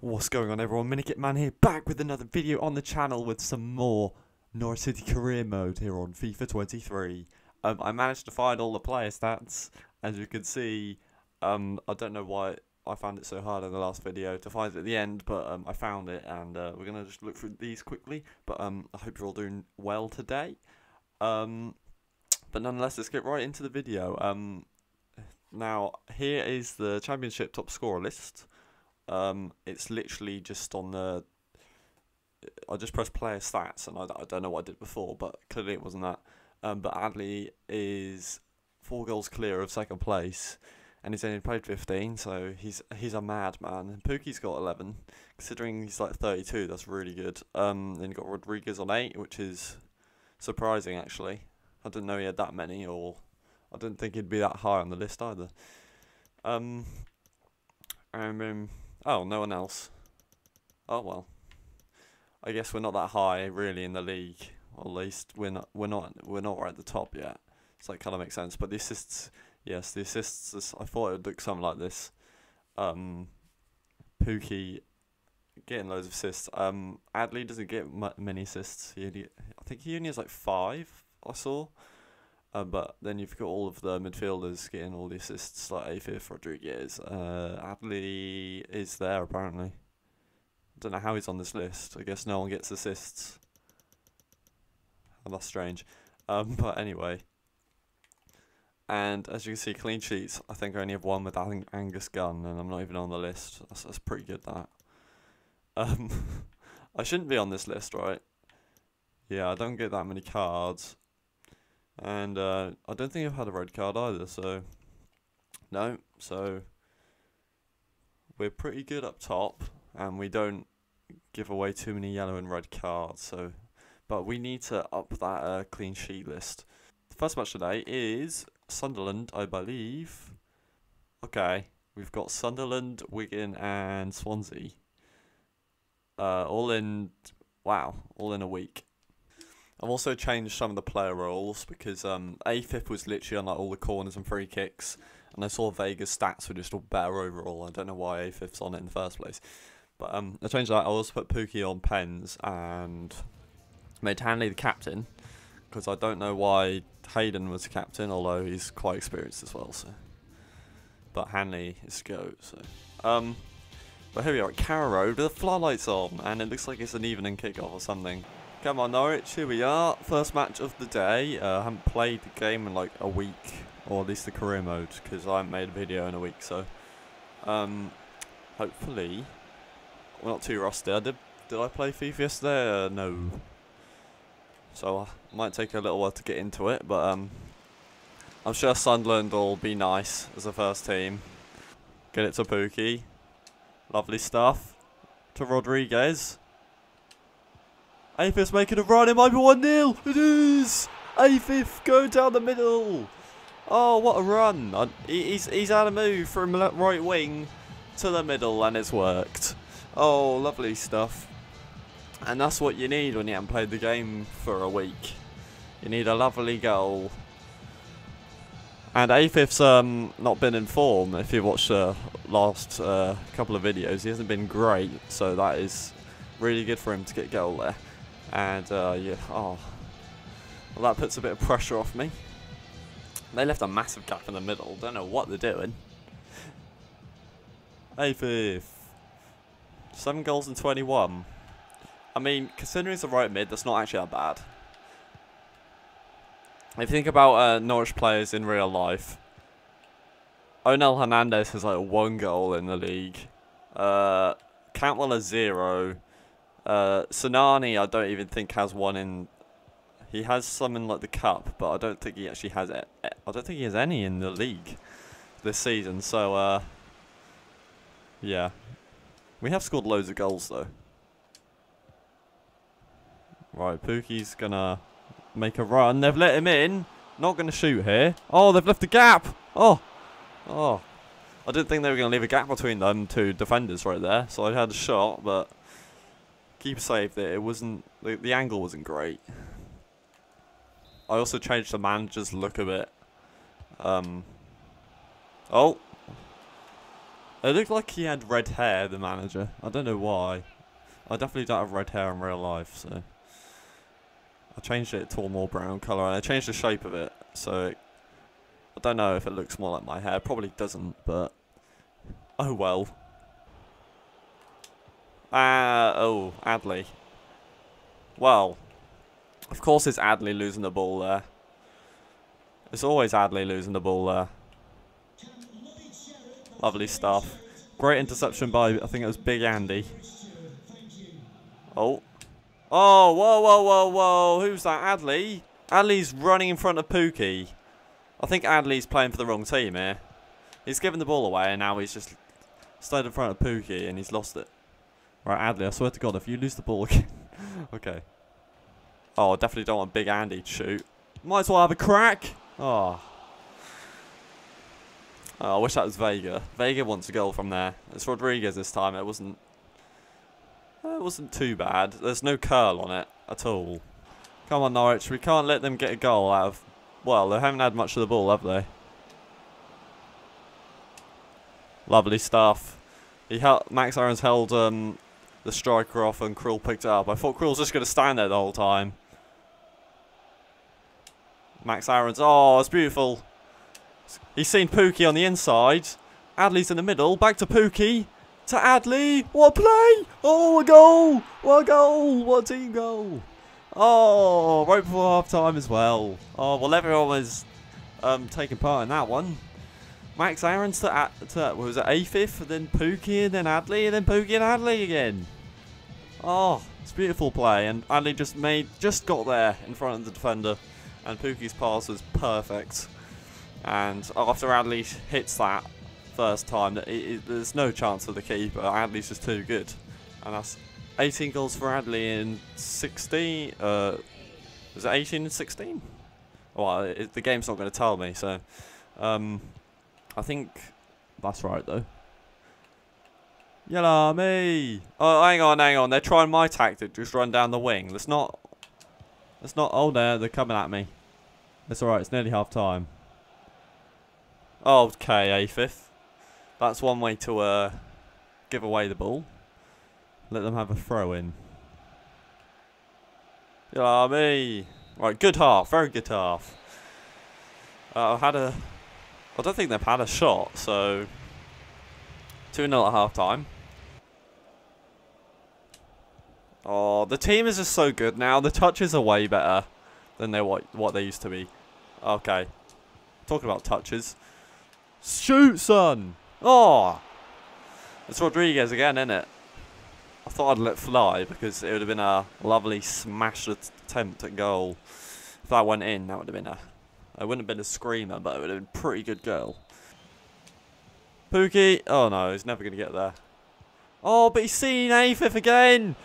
What's going on everyone, Minikit Man here, back with another video on the channel with some more Norwich City career mode here on FIFA 23. Um, I managed to find all the player stats, as you can see, um, I don't know why I found it so hard in the last video to find it at the end, but um, I found it and uh, we're going to just look through these quickly, but um, I hope you're all doing well today. Um, but nonetheless, let's get right into the video. Um, now, here is the championship top scorer list. Um, it's literally just on the. I just pressed player stats, and I, I don't know what I did before, but clearly it wasn't that. Um, but Adley is four goals clear of second place, and he's only played 15, so he's he's a madman. And Pukki's got 11, considering he's like 32. That's really good. Um, then you got Rodriguez on eight, which is surprising actually. I didn't know he had that many, or I didn't think he'd be that high on the list either. Um, and um, Oh, no one else. Oh well. I guess we're not that high really in the league. Or at least we're not we're not we're not right at the top yet. So that kind of makes sense. But the assists, yes, the assists. I thought it would look something like this. Um, Pukki getting loads of assists. Um, Adley doesn't get many assists. He only, I think he only has like five. I saw. Uh, but then you've got all of the midfielders getting all the assists, like Afif Rodriguez. Uh, Adley is there apparently. I don't know how he's on this list. I guess no one gets assists. Oh, that's strange. Um, but anyway. And as you can see, clean sheets. I think I only have one with Ang Angus Gunn, and I'm not even on the list. That's, that's pretty good, that. Um, I shouldn't be on this list, right? Yeah, I don't get that many cards. And uh, I don't think I've had a red card either, so no. So we're pretty good up top, and we don't give away too many yellow and red cards. So, but we need to up that uh, clean sheet list. The first match today is Sunderland, I believe. Okay, we've got Sunderland, Wigan, and Swansea. Uh, all in, wow, all in a week. I've also changed some of the player roles because um, Afif was literally on like all the corners and free kicks, and I saw Vega's stats were just all better overall. I don't know why Afif's on it in the first place, but um, I changed that. I also put Pukki on pens and made Hanley the captain because I don't know why Hayden was the captain, although he's quite experienced as well. So, but Hanley is go. So, um, but here we are at Carrow Road with the floodlights on, and it looks like it's an evening kickoff or something. Come on Norwich, here we are. First match of the day. Uh, I haven't played the game in like a week, or at least the career mode, because I haven't made a video in a week. So, um, hopefully, we're not too rusty. I did, did I play FIFA yesterday? Uh, no. So, I might take a little while to get into it, but um, I'm sure Sunderland will be nice as a first team. Get it to Pukki. Lovely stuff. To Rodriguez. Afif making a run. It might be 1 0. It is. Afif going down the middle. Oh, what a run. He's, he's had a move from right wing to the middle and it's worked. Oh, lovely stuff. And that's what you need when you haven't played the game for a week. You need a lovely goal. And Afif's um, not been in form. If you watched the last uh, couple of videos, he hasn't been great. So that is really good for him to get goal there. And, uh, yeah, oh. Well, that puts a bit of pressure off me. They left a massive gap in the middle. Don't know what they're doing. Afif. Seven goals in 21. I mean, considering it's a right mid, that's not actually that bad. If you think about uh, Norwich players in real life, Onel Hernandez has like one goal in the league. Uh, Cantwell has zero. Uh, Sinani, I don't even think has one in. He has some in like the cup, but I don't think he actually has. I don't think he has any in the league this season. So, uh, yeah, we have scored loads of goals though. Right, Pukki's gonna make a run. They've let him in. Not gonna shoot here. Oh, they've left a gap. Oh, oh. I didn't think they were gonna leave a gap between them two defenders right there. So I had a shot, but keep safe there. It wasn't the, the angle wasn't great. I also changed the manager's look a bit. Um. Oh. It looked like he had red hair, the manager. I don't know why. I definitely don't have red hair in real life, so... I changed it to a more brown colour, and I changed the shape of it, so... It, I don't know if it looks more like my hair. Probably doesn't, but... Oh well. Ah, uh, oh, Adley. Well, of course it's Adley losing the ball there. It's always Adley losing the ball there. Lovely stuff. Great interception by, I think it was Big Andy. Oh. Oh, whoa, whoa, whoa, whoa. Who's that? Adley? Adley's running in front of Pukki. I think Adley's playing for the wrong team here. He's given the ball away and now he's just stayed in front of Pukki and he's lost it. Right, Adley, I swear to God, if you lose the ball again. okay. Oh, definitely don't want Big Andy to shoot. Might as well have a crack. Oh. oh. I wish that was Vega. Vega wants a goal from there. It's Rodriguez this time. It wasn't. It wasn't too bad. There's no curl on it at all. Come on, Norwich. We can't let them get a goal out of. Well, they haven't had much of the ball, have they? Lovely stuff. He held, Max Aarons held um, the striker off and Krul picked it up. I thought Krul was just going to stand there the whole time. Max Aarons. Oh, it's beautiful. He's seen Pukki on the inside. Adley's in the middle. Back to Pukki. To Adley. What a play? Oh, a goal. What a goal. What a team goal. Oh, right before half time as well. Oh, well, everyone was um, taking part in that one. Max Aarons to, to was it, Afif, then Pukki, and then Adley, and then Pukki and Adley again. Oh, it's beautiful play, and Adley just made, just got there in front of the defender and Pukki's pass was perfect. And after Adley hits that first time, it, it, there's no chance for the keeper. Adley's just too good. And that's 18 goals for Adley in 16. Uh, was it 18 and 16? Well, it, the game's not going to tell me, so um, I think that's right though. Yalla me! Oh, hang on, hang on. They're trying my tactic, just run down the wing. That's not. That's not. Oh, there, they're coming at me. It's alright, it's nearly half time. Okay, Afif. That's one way to uh, give away the ball. Let them have a throw in. Yeah, me. Right, good half. Very good half. Uh, I had a... I don't think they've had a shot, so... 2-0 at half time. Oh, the team is just so good now. The touches are way better than they what what they used to be. Okay. Talking about touches. Shoot, son! Oh! It's Rodriguez again, isn't it? I thought I'd let fly because it would have been a lovely smash attempt at goal. If that went in, that would have been a... It wouldn't have been a screamer, but it would have been pretty good goal. Pukki. Oh no, he's never going to get there. Oh, but he's seen Afif again!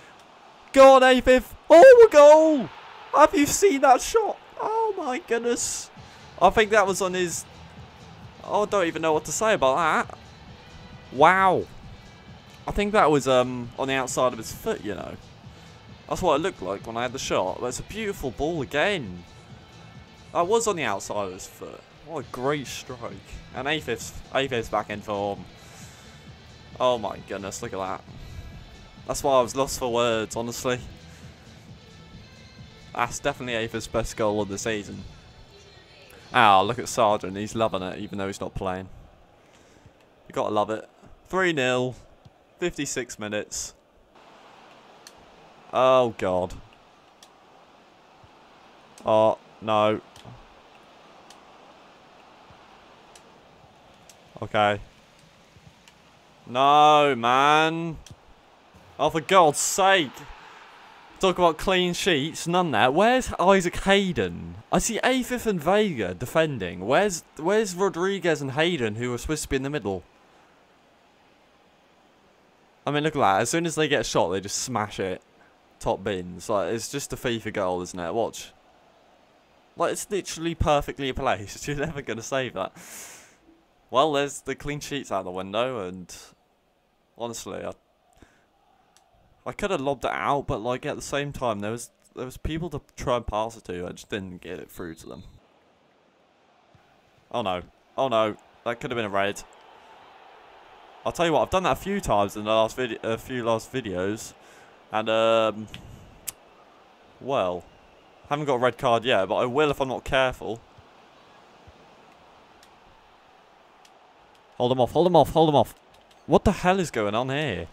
Go on, Afif! Oh, a goal! Have you seen that shot? Oh my goodness. I think that was on his... Oh, I don't even know what to say about that. Wow. I think that was um on the outside of his foot, you know. That's what it looked like when I had the shot. It's a beautiful ball again. That was on the outside of his foot. What a great strike. And Afif's, Afif's back in form. Oh my goodness, look at that. That's why I was lost for words, honestly. That's definitely Afif's best goal of the season. Ah, oh, look at Sargent. He's loving it, even though he's not playing. You gotta love it. 3-0. 56 minutes. Oh, God. Oh, no. Okay. No, man. Oh, for God's sake. Talk about clean sheets, none there. Where's Isaac Hayden? I see Afif and Vega defending. Where's where's Rodriguez and Hayden who are supposed to be in the middle? I mean, look at that. As soon as they get a shot, they just smash it. Top bins. Like, it's just a FIFA goal, isn't it? Watch. Like, it's literally perfectly placed. You're never going to save that. Well, there's the clean sheets out the window, and honestly, I I could have lobbed it out, but like at the same time, there was there was people to try and pass it to. I just didn't get it through to them. Oh no! Oh no! That could have been a red. I'll tell you what, I've done that a few times in the last video, a few last videos, and um, well, haven't got a red card yet, but I will if I'm not careful. Hold them off, hold them off, hold them off. What the hell is going on here?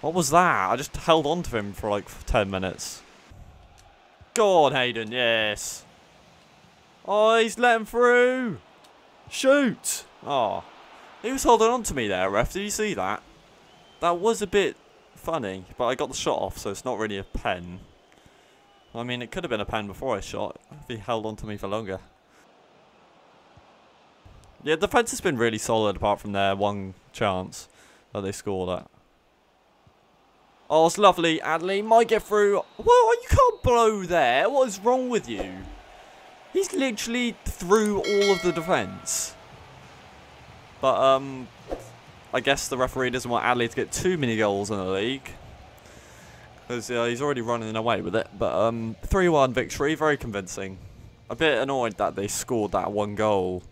What was that? I just held on to him for like 10 minutes. Go on, Hayden, yes. Oh, he's letting through. Shoot. Oh, he was holding on to me there, ref. Did you see that? That was a bit funny, but I got the shot off, so it's not really a pen. I mean, it could have been a pen before I shot, if he held on to me for longer. Yeah, the defence has been really solid apart from their one chance that they scored at. Oh, it's lovely. Adley might get through. Well, you can't blow there. What is wrong with you? He's literally through all of the defence. But, um, I guess the referee doesn't want Adley to get too many goals in the league. Because uh, he's already running away with it. But, um, 3-1 victory, very convincing. A bit annoyed that they scored that one goal.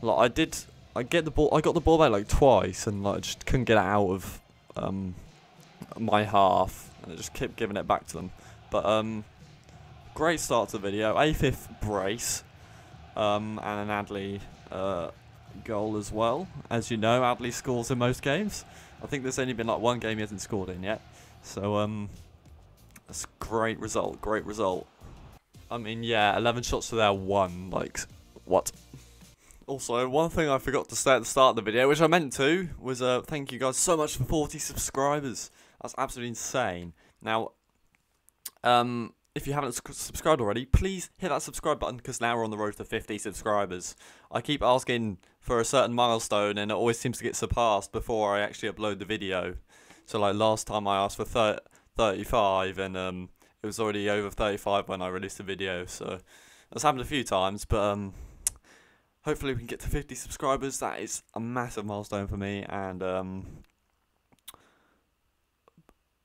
Like, I did, I get the ball, I got the ball back like twice and like I just couldn't get it out of, um, my half. And I just kept giving it back to them. But, um, great start to the video. Afif brace. Um, and an Adley, uh, goal as well. As you know, Adley scores in most games. I think there's only been like one game he hasn't scored in yet. So, um, that's great result, great result. I mean, yeah, 11 shots to their one, like, what? Also, one thing I forgot to say at the start of the video, which I meant to, was uh, thank you guys so much for 40 subscribers. That's absolutely insane. Now, um, if you haven't subscribed already, please hit that subscribe button because now we're on the road to 50 subscribers. I keep asking for a certain milestone and it always seems to get surpassed before I actually upload the video. So like last time I asked for 30, 35 and um, it was already over 35 when I released the video. So that's happened a few times, but um, hopefully we can get to 50 subscribers. That is a massive milestone for me and um,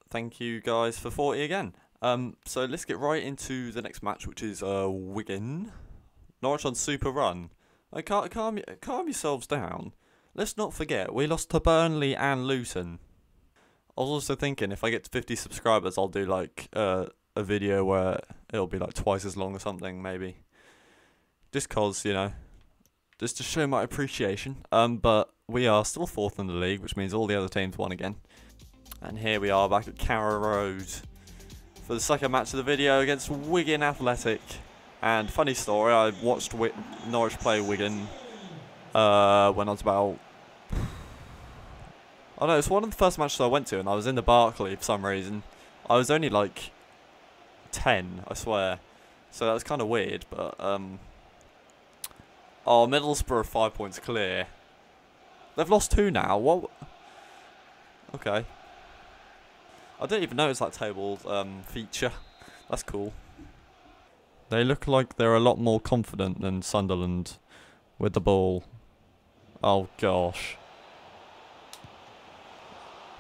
thank you guys for 40 again. Um, so let's get right into the next match, which is uh, Wigan. Norwich on super run. I can't calm, calm yourselves down. Let's not forget, we lost to Burnley and Luton. I was also thinking if I get to 50 subscribers, I'll do like uh, a video where it'll be like twice as long or something, maybe. Just cause, you know, just to show my appreciation. Um, but we are still fourth in the league, which means all the other teams won again. And here we are back at Carrow Road for the second match of the video against Wigan Athletic. And funny story, I watched Norwich play Wigan uh, when I was about... I don't know, it's one of the first matches I went to and I was in the Barclay for some reason. I was only like 10, I swear. So that was kind of weird, but... Um, oh, Middlesbrough five points clear. They've lost two now, what... Okay. I didn't even notice that table um, feature. That's cool. They look like they're a lot more confident than Sunderland with the ball. Oh gosh.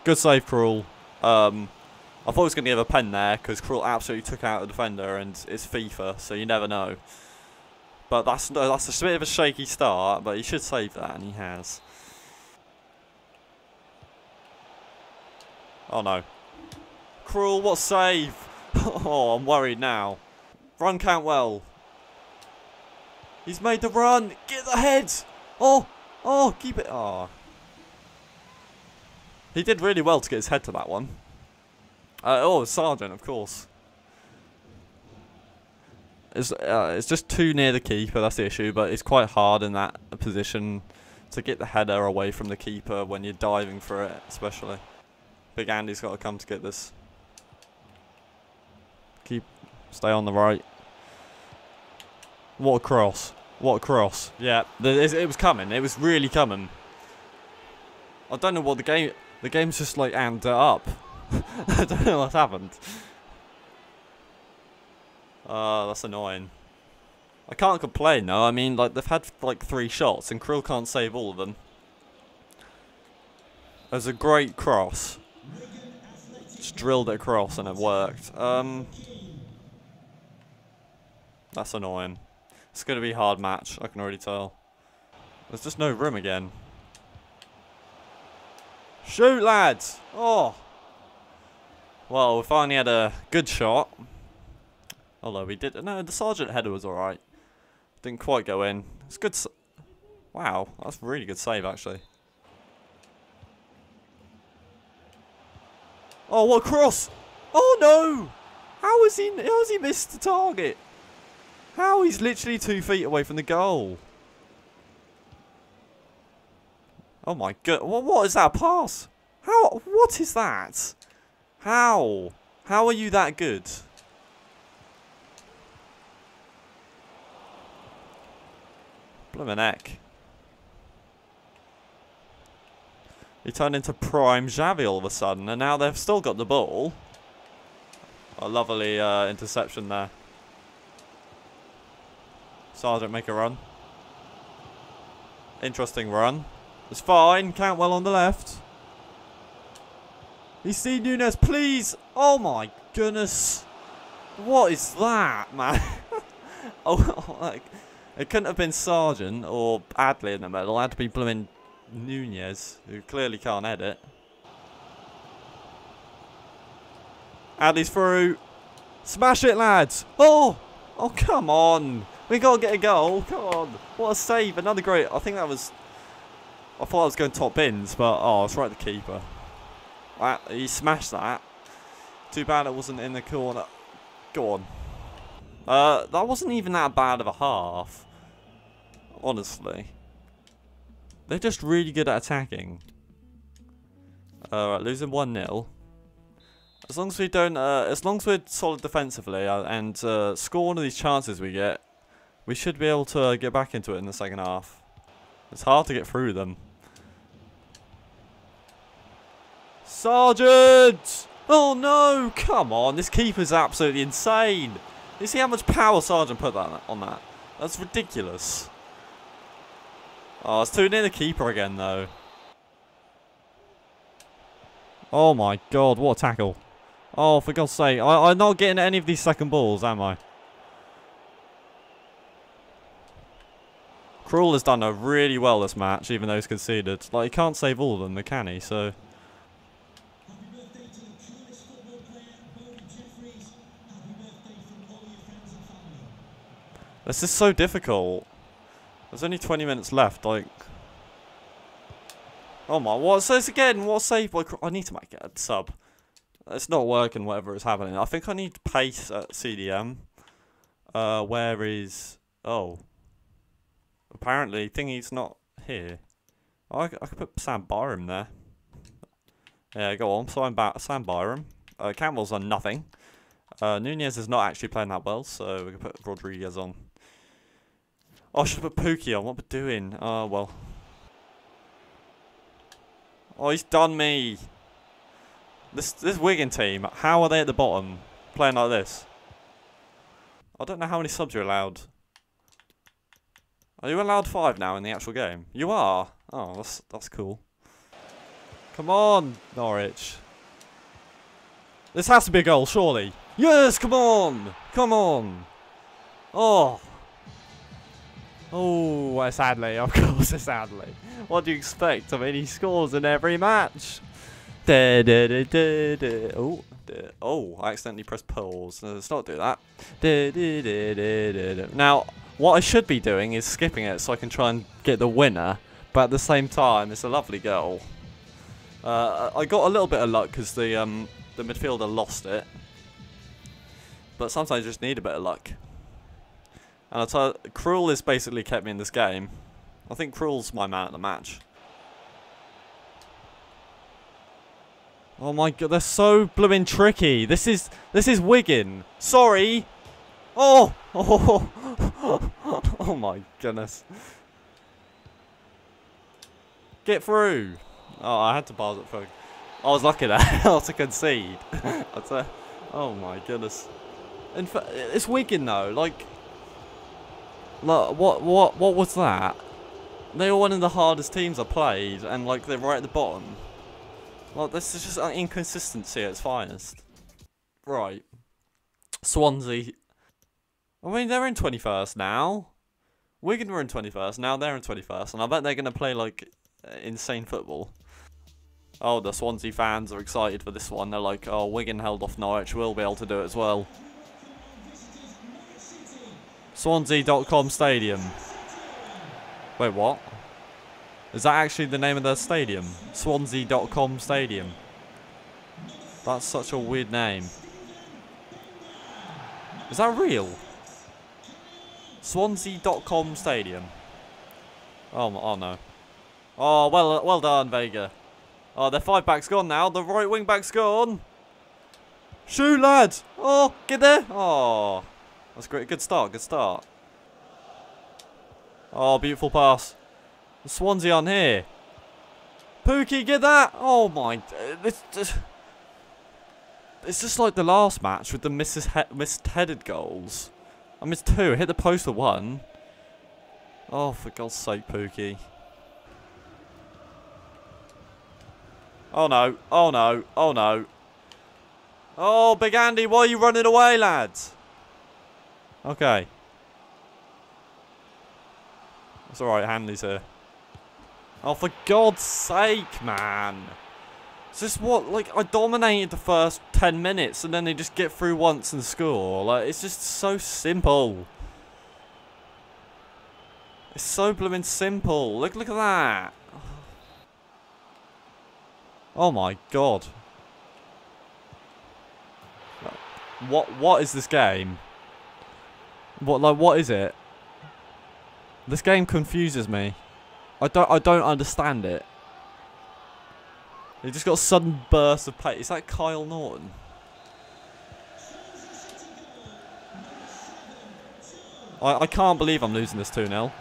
Good save, Krul. Um, I thought he was going to give a pen there because Krul absolutely took out the defender and it's FIFA, so you never know. But that's that's a bit of a shaky start, but he should save that, and he has. Oh no. Krul, what save! oh, I'm worried now. Run Cantwell. He's made the run. Get the head. Oh, oh, keep it. Oh. He did really well to get his head to that one. Uh, oh, Sargent, of course. It's, uh, it's just too near the keeper, that's the issue, but it's quite hard in that position to get the header away from the keeper when you're diving for it, especially. Big Andy's got to come to get this. Keep, stay on the right. What a cross. What a cross. Yeah, it was coming. It was really coming. I don't know what the game... The game's just like and up. I don't know what's happened. Ah, uh, that's annoying. I can't complain though. I mean, like they've had like three shots, and Krul can't save all of them. There's a great cross. Just drilled it across, and it worked. Um, that's annoying. It's going to be a hard match, I can already tell. There's just no room again. Shoot, lads! Oh! Well, we finally had a good shot. Although we did... No, the Sargent header was alright. Didn't quite go in. It's good... Wow, that's a really good save, actually. Oh, what cross! Oh, no! How has he, how has he missed the target? How? He's literally two feet away from the goal. Oh my god. What, is that pass? How? What is that? How? How are you that good? Heck. He turned into prime Xavi all of a sudden, and now they've still got the ball. A lovely uh, interception there. Sargent make a run. Interesting run. It's fine. Cantwell on the left. He's seen Nunez, please. Oh my goodness. What is that, man? oh, like, it couldn't have been Sargent or Adley in the middle. It had to be blooming Nunez, who clearly can't edit. Adley's through. Smash it, lads. Oh, oh, come on. We got to get a goal. Come on. What a save. Another great. I think that was... I thought I was going top bins, but... Oh, it's right the keeper. That, he smashed that. Too bad it wasn't in the corner. Go on. Uh, that wasn't even that bad of a half. Honestly. They're just really good at attacking. Alright, losing 1-0. As long as we don't, uh, as long as we're solid defensively uh, and uh, score one of these chances we get, we should be able to uh, get back into it in the second half. It's hard to get through them. Sargent! Oh no! Come on, this keeper's absolutely insane. You see how much power Sargent put that on that? That's ridiculous. Oh, it's too near the keeper again though. Oh my god, what a tackle. Oh, for God's sake. I, I'm not getting any of these second balls, am I? Krul has done a really well this match, even though he's conceded. Like, he can't save all of them, can he? So... This is so difficult. There's only 20 minutes left, like... Oh my, what says again? What save? Like, I need to make a sub. It's not working, whatever is happening. I think I need pace at CDM. Uh, where is... Oh. Apparently, Thingy's not here. Oh, I, I could put Sam Byram there. Yeah, go on. Sam, ba Sam Byram. Uh, Campbell's on nothing. Uh, Nunez is not actually playing that well, so we can put Rodriguez on. Oh, I should put Pukki on. What I doing? Oh, well. Oh, he's done me. This this Wigan team, how are they at the bottom playing like this? I don't know how many subs you're allowed. Are you allowed five now in the actual game? You are? Oh, that's that's cool. Come on, Norwich. This has to be a goal, surely. Yes, come on! Come on! Oh! Oh, sadly, of course, sadly. What do you expect? I mean, he scores in every match. Da, da, da, da, da. Oh, oh, I accidentally pressed pause. Let's not do that. Now, what I should be doing is skipping it so I can try and get the winner, but at the same time, it's a lovely goal. Uh, I got a little bit of luck because the um, the midfielder lost it, but sometimes you just need a bit of luck. And I'll tell you, Krul has basically kept me in this game. I think Krul's my man at the match. Oh my god, they're so blooming tricky. This is this is Wigan. Sorry. Oh, oh, oh my goodness. Get through. Oh, I had to pause it for. I was lucky that not to concede. oh my goodness. In fact, it's Wigan though. Like, like, what, what, what was that? They were one of the hardest teams I played, and like they're right at the bottom. Well, this is just an inconsistency at its finest. Right. Swansea. I mean, they're in 21st now. Wigan were in 21st, now they're in 21st, and I bet they're going to play, like, uh, insane football. Oh, the Swansea fans are excited for this one. They're like, oh, Wigan held off Norwich. We'll be able to do it as well. Swansea.com Stadium. Wait, what? Is that actually the name of their stadium? Swansea.com Stadium. That's such a weird name. Is that real? Swansea.com Stadium. Oh, oh no. Oh, well, uh, well done, Vega. Oh, their five back's gone now. The right wing back's gone. Shoot, lad. Oh, get there. Oh, that's great. Good start. Good start. Oh, beautiful pass. The Swansea on here. Pukki, get that. Oh my. It's just, it's just like the last match with the misses he missed headed goals. I missed two. I Hit the post for one. Oh, for God's sake, Pukki. Oh no. Oh no. Oh no. Oh, Big Andy, why are you running away, lads? Okay. It's alright, Hanley's here. Oh, for God's sake, man. It's just what, like, I dominated the first 10 minutes and then they just get through once and score. Like, it's just so simple. It's so blooming simple. Look, look at that. Oh my god. What what is this game? What like what is it? This game confuses me. I don't I don't understand it. He just got a sudden burst of pace. Is that Kyle Naughton? I, I can't believe I'm losing this 2-0.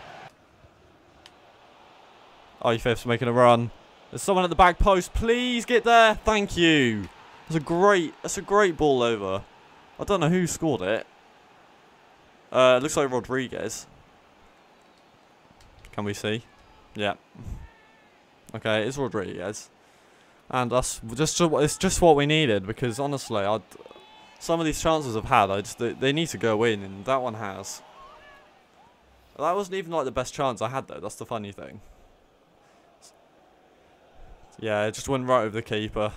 Oh, fifth's making a run. There's someone at the back post. Please get there. Thank you. That's a great. That's a great ball over. I don't know who scored it. Uh, it looks like Rodriguez. Can we see? Yeah. Okay, it's Rodriguez, and that's just it's just what we needed because honestly, i some of these chances I've had, I just they, they need to go in, and that one has. That wasn't even like the best chance I had though. That's the funny thing. Yeah, it just went right over the keeper.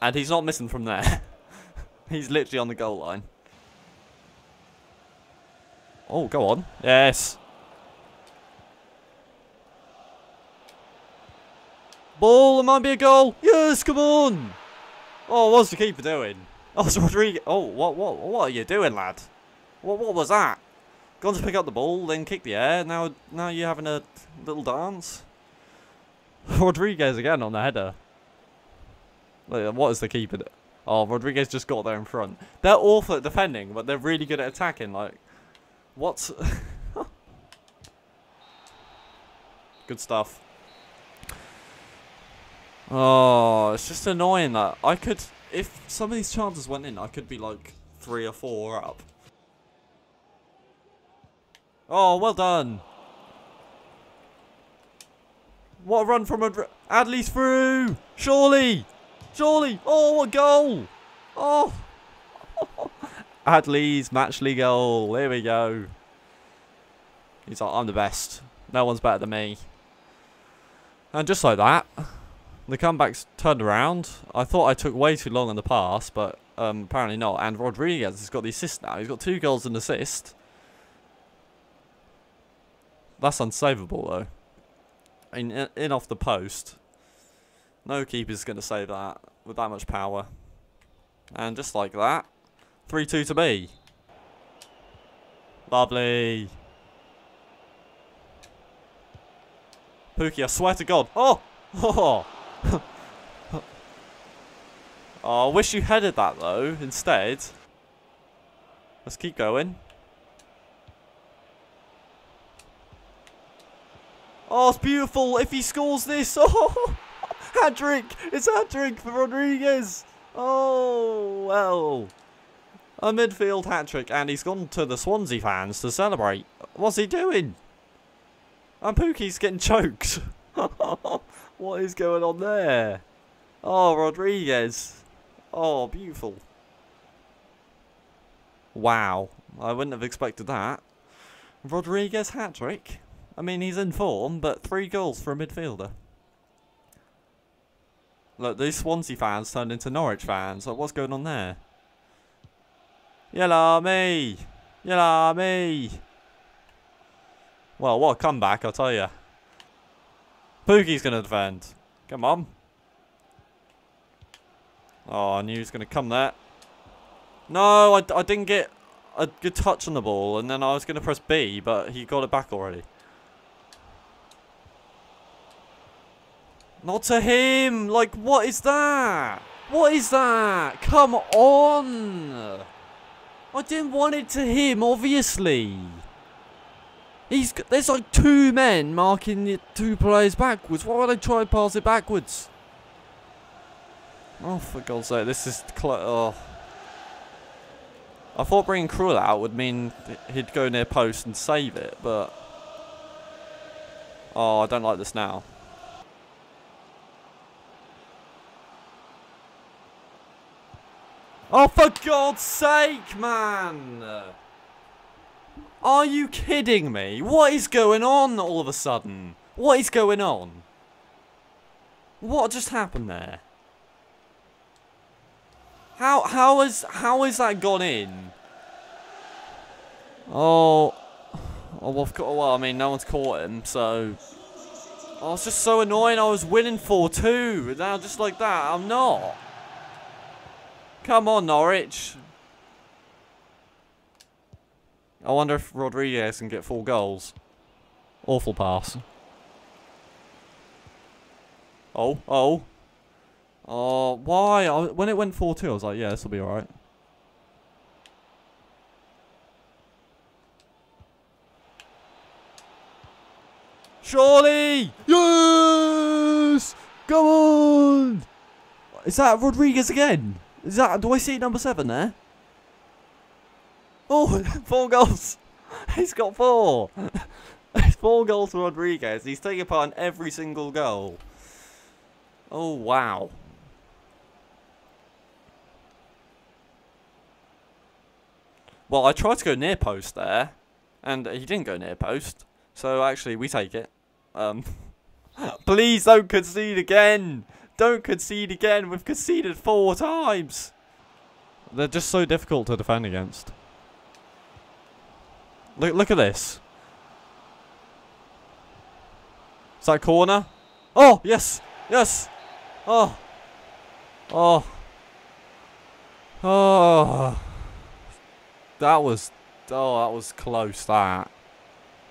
And he's not missing from there. he's literally on the goal line. Oh, go on. Yes. Ball, it might be a goal. Yes, come on. Oh, what's the keeper doing? Oh, it's Rodriguez. Oh, what, what, what are you doing, lad? What, what was that? Gone to pick up the ball, then kick the air. Now, now you're having a little dance. Rodriguez again on the header. What is the keeper? Oh, Rodriguez just got there in front. They're awful at defending, but they're really good at attacking. Like, what? good stuff. Oh, it's just annoying that I could... If some of these chances went in, I could be like three or four up. Oh, well done. What a run from a... Adley's through! Surely! Surely! Oh, what goal! Oh! Adley's matchly goal. There we go. He's like, I'm the best. No one's better than me. And just like that, the comeback's turned around. I thought I took way too long on the pass, but um, apparently not. And Rodriguez has got the assist now. He's got two goals and assist. That's unsavable, though in, in off the post. No keeper's going to save that with that much power. And just like that, 3-2 to me. Lovely. Pukki, I swear to God. Oh! Oh! oh, I wish you headed that though, instead. Let's keep going. Oh, it's beautiful. If he scores this, oh, hat trick. It's a hat trick for Rodriguez. Oh, well. A midfield hat trick, and he's gone to the Swansea fans to celebrate. What's he doing? And Pukki's getting choked. What is going on there? Oh, Rodriguez. Oh, beautiful. Wow. I wouldn't have expected that. Rodriguez hat trick. I mean, he's in form, but three goals for a midfielder. Look, these Swansea fans turned into Norwich fans. Like, what's going on there? Yellow me! Yellow me! Well, what a comeback, I'll tell you. Pukki's going to defend. Come on. Oh, I knew he was going to come there. No, I, I didn't get a good touch on the ball, and then I was going to press B, but he got it back already. Not to him! Like, what is that? What is that? Come on! I didn't want it to him, obviously. He's There's like two men marking two players backwards. Why would I try and pass it backwards? Oh, for God's sake, this is... Oh. I thought bringing Krul out would mean he'd go near post and save it, but... Oh, I don't like this now. Oh, for God's sake, man! Are you kidding me? What is going on all of a sudden? What is going on? What just happened there? How how is how is that gone in? Oh, oh well, well, I mean, no one's caught him, so. Oh, it's just so annoying. I was winning 4-2. Now, just like that, I'm not. Come on, Norwich. I wonder if Rodriguez can get four goals. Awful pass. Oh, oh. Oh, why? I, when it went 4-2, I was like, yeah, this will be alright. Surely! Yes! Come on! Is that Rodriguez again? Is that, do I see number seven there? Oh, four goals. He's got four. four goals for Rodriguez. He's taking part in every single goal. Oh, wow. Well, I tried to go near post there, and he didn't go near post. So, actually, we take it. Um, please don't concede again. Don't concede again. We've conceded four times. They're just so difficult to defend against. Look, look at this. Is that corner? Oh, yes. Yes. Oh. Oh. Oh. That was, oh, that was close, that.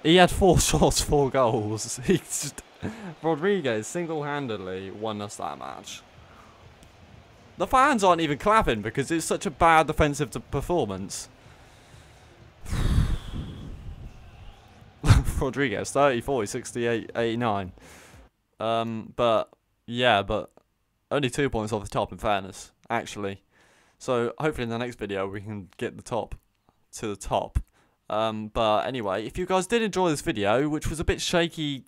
He had four shots, four goals. He just, Rodriguez single-handedly won us that match. The fans aren't even clapping because it's such a bad defensive performance. Rodriguez, 30, 40, 68, 89. Um, but, yeah, but only two points off the top in fairness, actually. So, hopefully in the next video we can get the top to the top. Um, but anyway, if you guys did enjoy this video, which was a bit shaky,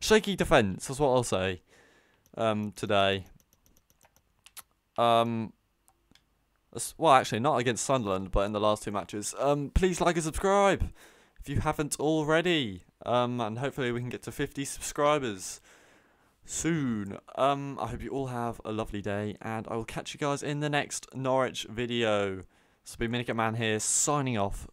shaky defense, that's what I'll say, um, today. Um, well, actually, not against Sunderland, but in the last two matches. Um, please like and subscribe if you haven't already. Um, and hopefully we can get to 50 subscribers soon. Um, I hope you all have a lovely day, and I will catch you guys in the next Norwich video. So, be Minikit Man here, signing off